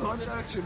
What direction?